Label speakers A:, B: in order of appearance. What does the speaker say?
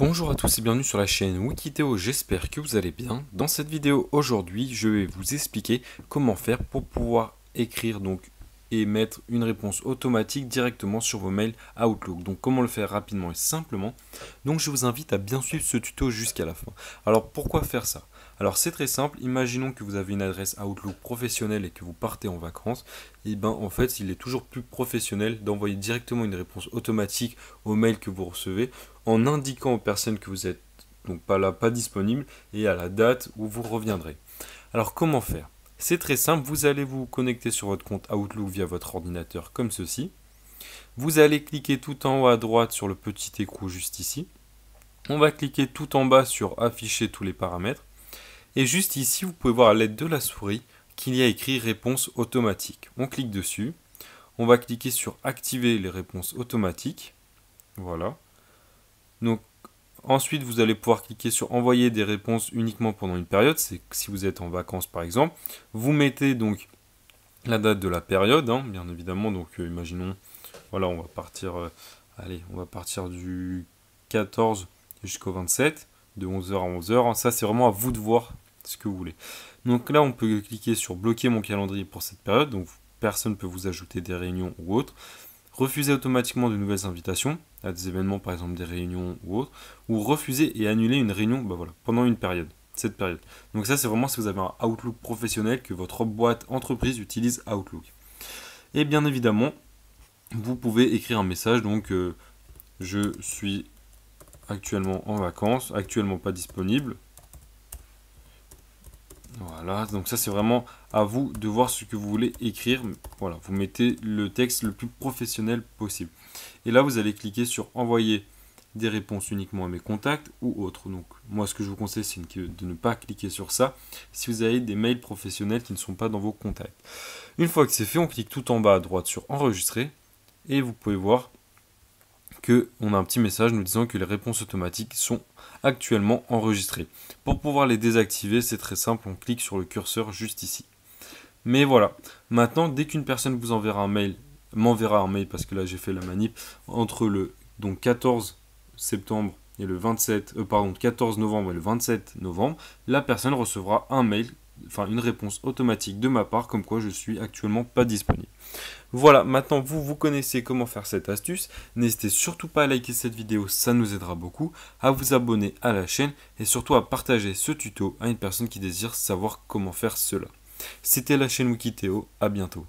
A: Bonjour à tous et bienvenue sur la chaîne Wikiteo, j'espère que vous allez bien. Dans cette vidéo aujourd'hui, je vais vous expliquer comment faire pour pouvoir écrire donc et mettre une réponse automatique directement sur vos mails Outlook. Donc comment le faire rapidement et simplement. Donc je vous invite à bien suivre ce tuto jusqu'à la fin. Alors pourquoi faire ça? Alors c'est très simple, imaginons que vous avez une adresse Outlook professionnelle et que vous partez en vacances, et eh ben en fait il est toujours plus professionnel d'envoyer directement une réponse automatique au mail que vous recevez en indiquant aux personnes que vous êtes donc pas là, pas disponible et à la date où vous reviendrez. Alors comment faire? C'est très simple, vous allez vous connecter sur votre compte Outlook via votre ordinateur comme ceci. Vous allez cliquer tout en haut à droite sur le petit écrou juste ici. On va cliquer tout en bas sur afficher tous les paramètres. Et juste ici, vous pouvez voir à l'aide de la souris qu'il y a écrit réponse automatique. On clique dessus. On va cliquer sur activer les réponses automatiques. Voilà. Donc ensuite, vous allez pouvoir cliquer sur envoyer des réponses uniquement pendant une période. C'est si vous êtes en vacances par exemple. Vous mettez donc la date de la période, hein, bien évidemment. Donc euh, imaginons, voilà, on va partir, euh, allez, on va partir du 14 jusqu'au 27 de 11h à 11h. Ça, c'est vraiment à vous de voir ce que vous voulez. Donc là, on peut cliquer sur bloquer mon calendrier pour cette période. Donc personne ne peut vous ajouter des réunions ou autres. Refuser automatiquement de nouvelles invitations à des événements, par exemple des réunions ou autres. Ou refuser et annuler une réunion bah pendant une période. Cette période. Donc ça, c'est vraiment si vous avez un Outlook professionnel que votre boîte entreprise utilise Outlook. Et bien évidemment, vous pouvez écrire un message. Donc, euh, je suis actuellement en vacances, actuellement pas disponible. Voilà, donc ça c'est vraiment à vous de voir ce que vous voulez écrire. Voilà, vous mettez le texte le plus professionnel possible. Et là, vous allez cliquer sur envoyer des réponses uniquement à mes contacts ou autres. Donc moi ce que je vous conseille c'est de ne pas cliquer sur ça si vous avez des mails professionnels qui ne sont pas dans vos contacts. Une fois que c'est fait, on clique tout en bas à droite sur enregistrer et vous pouvez voir on a un petit message nous disant que les réponses automatiques sont actuellement enregistrées. Pour pouvoir les désactiver, c'est très simple, on clique sur le curseur juste ici. Mais voilà, maintenant dès qu'une personne vous enverra un mail, m'enverra un mail parce que là j'ai fait la manip entre le donc 14 septembre et le 27 euh, pardon 14 novembre et le 27 novembre, la personne recevra un mail enfin une réponse automatique de ma part comme quoi je suis actuellement pas disponible. Voilà, maintenant vous vous connaissez comment faire cette astuce. N'hésitez surtout pas à liker cette vidéo, ça nous aidera beaucoup, à vous abonner à la chaîne et surtout à partager ce tuto à une personne qui désire savoir comment faire cela. C'était la chaîne Wikiteo, à bientôt.